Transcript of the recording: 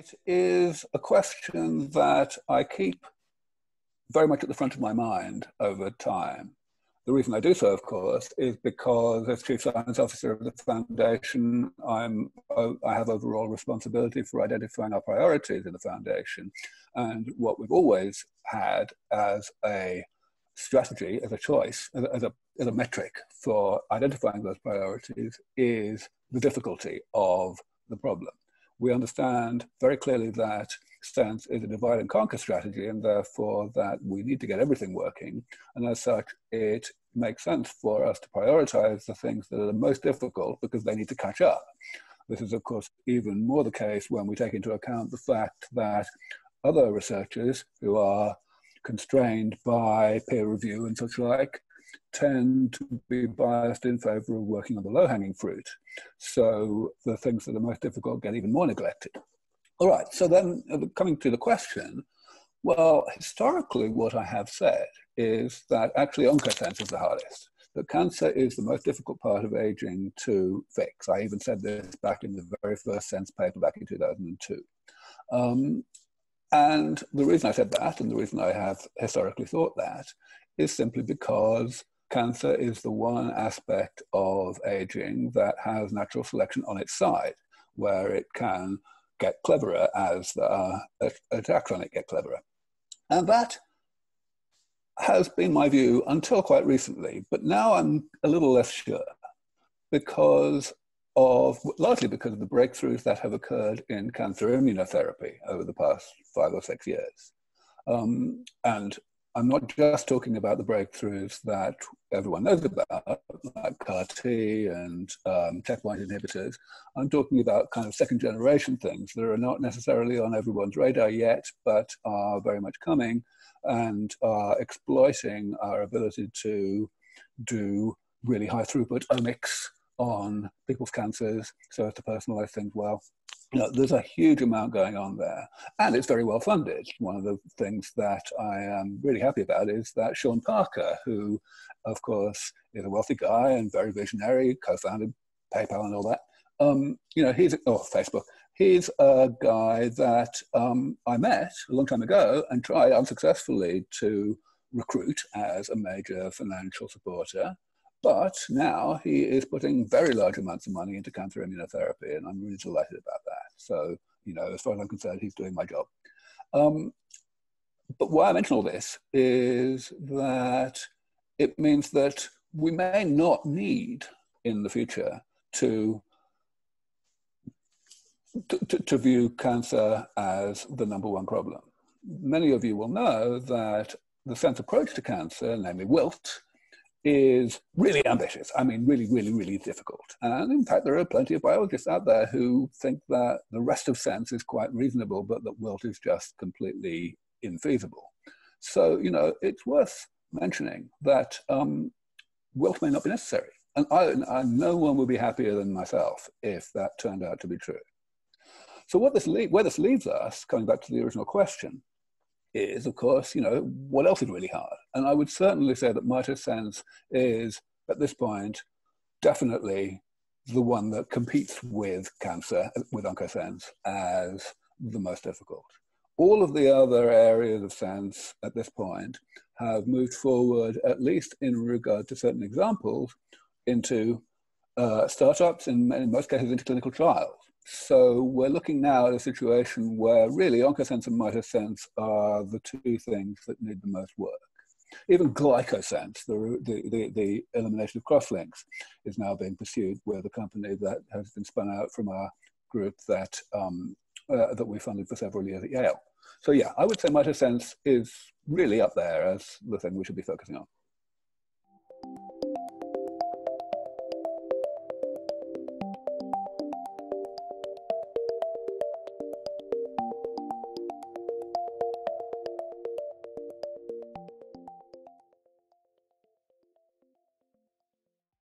It is a question that I keep very much at the front of my mind over time. The reason I do so, of course, is because as Chief Science Officer of the Foundation, I'm, oh, I have overall responsibility for identifying our priorities in the Foundation. And what we've always had as a strategy, as a choice, as a, as a metric for identifying those priorities is the difficulty of the problem we understand very clearly that SENS is a divide and conquer strategy, and therefore that we need to get everything working. And as such, it makes sense for us to prioritize the things that are the most difficult because they need to catch up. This is, of course, even more the case when we take into account the fact that other researchers who are constrained by peer review and such like tend to be biased in favor of working on the low hanging fruit. So the things that are most difficult get even more neglected. All right, so then uh, coming to the question, well, historically, what I have said is that actually OncoSENS is the hardest. That cancer is the most difficult part of aging to fix. I even said this back in the very first SENS paper back in 2002. Um, and the reason I said that, and the reason I have historically thought that, is simply because cancer is the one aspect of aging that has natural selection on its side, where it can get cleverer as the uh, attacks on it get cleverer. And that has been my view until quite recently, but now I'm a little less sure because of largely because of the breakthroughs that have occurred in cancer immunotherapy over the past five or six years. Um, and I'm not just talking about the breakthroughs that everyone knows about, like CAR T and um, checkpoint inhibitors. I'm talking about kind of second generation things that are not necessarily on everyone's radar yet, but are very much coming and are exploiting our ability to do really high throughput omics on people's cancers so as to personalize things well you know, there's a huge amount going on there, and it's very well funded. One of the things that I am really happy about is that Sean Parker, who, of course, is a wealthy guy and very visionary, co-founded PayPal and all that. Um, you know, he's oh Facebook. He's a guy that um, I met a long time ago and tried unsuccessfully to recruit as a major financial supporter. But now he is putting very large amounts of money into cancer immunotherapy, and I'm really delighted about that. So, you know, as far as I'm concerned, he's doing my job. Um, but why I mention all this is that it means that we may not need in the future to, to, to view cancer as the number one problem. Many of you will know that the SENS approach to cancer, namely WILT, is really ambitious. I mean, really, really, really difficult. And in fact, there are plenty of biologists out there who think that the rest of SENS is quite reasonable, but that wilt is just completely infeasible. So, you know, it's worth mentioning that um, wilt may not be necessary. And I, I, no one would be happier than myself if that turned out to be true. So what this where this leaves us, coming back to the original question, is, of course, you know, what else is really hard? And I would certainly say that MitoSENS is, at this point, definitely the one that competes with cancer, with OncoSENS, as the most difficult. All of the other areas of SENS at this point have moved forward, at least in regard to certain examples, into uh, startups and in most cases into clinical trials. So we're looking now at a situation where really OncoSENS and MitoSENS are the two things that need the most work. Even GlycoSENS, the, the, the, the elimination of crosslinks, is now being pursued with a company that has been spun out from our group that, um, uh, that we funded for several years at Yale. So yeah, I would say MitoSENS is really up there as the thing we should be focusing on.